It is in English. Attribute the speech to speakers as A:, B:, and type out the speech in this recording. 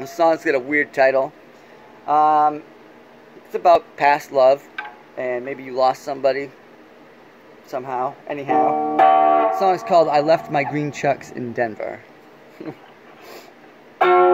A: The song's got a weird title. Um, it's about past love, and maybe you lost somebody somehow. Anyhow, the song's called I Left My Green Chucks in Denver.